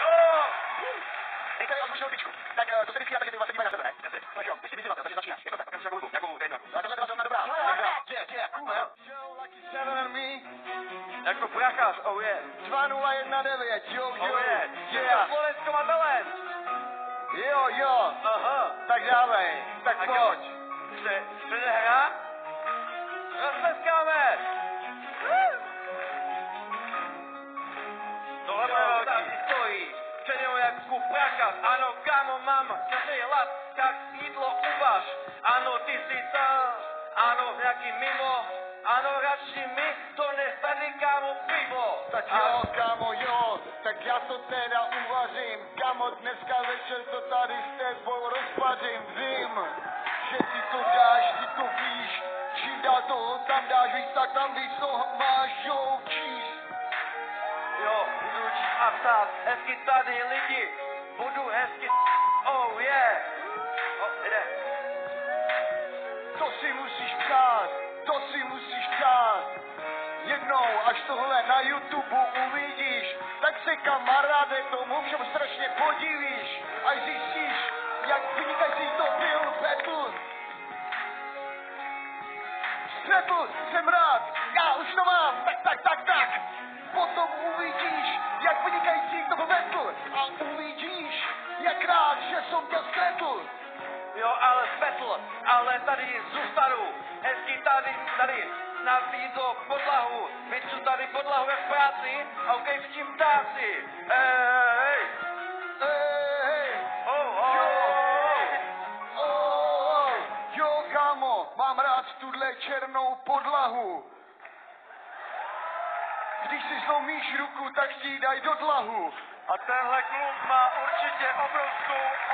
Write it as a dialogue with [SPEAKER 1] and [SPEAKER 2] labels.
[SPEAKER 1] Jo!
[SPEAKER 2] Dej tady odlučnou tyčku. Tak eh, to se vždycky že ty vlastně dívají na sebe, ne? Tak jo, ty jsi vyzývatel, takže začínáš. Jako tak, tak jako hudbu, jakou dej A tohle byla zrovna dobrá. Yeah, yeah, cool, jo.
[SPEAKER 1] Jako brachař, oh yeah.
[SPEAKER 3] 2019, yo, yo.
[SPEAKER 1] Oh yeah.
[SPEAKER 3] Yeah.
[SPEAKER 1] Slovensko má talent.
[SPEAKER 3] Jo, jo.
[SPEAKER 1] Aha.
[SPEAKER 3] Tak dávej. Tak
[SPEAKER 1] Tak
[SPEAKER 3] pojď.
[SPEAKER 1] Chce, chce hra? Brachař. Ano, kámo, mám každý hlad, tak jídlo uvaž. Ano, ty jsi ta. Ano, nějaký mimo. Ano, radši mi to nech tady, kámo, pivo.
[SPEAKER 3] Tak jo, kámo, jo, tak já to teda uvařím. Kámo, dneska večer to tady s tebou rozpařím. Vím, že ty to dáš, ty to víš. Čím dál toho tam dáš víc, tak tam víc toho máš, jo, číst.
[SPEAKER 1] Jo, budu a psát, hezky tady lidi, budu hezky, oh yeah. O, jde.
[SPEAKER 3] To si musíš psát, to si musíš psát. Jednou, až tohle na YouTube uvidíš, tak se kamaráde tomu všem strašně podivíš. Až zjistíš, jak vynikající to byl Battle. Battle, jsem rád, já už to mám, tak, tak, tak, tak. Tě stretl.
[SPEAKER 1] Jo, ale svetl, ale tady zůstanu, hezky tady, tady, na vízo podlahu, vyču tady podlahu jak práci, OK, v čím ptáci, hej, oh, oh, oh.
[SPEAKER 3] Oh, jo, mám rád tuhle černou podlahu. Když si zlomíš ruku, tak ti ji daj do dlahu.
[SPEAKER 1] A tenhle klub má určitě obrovskou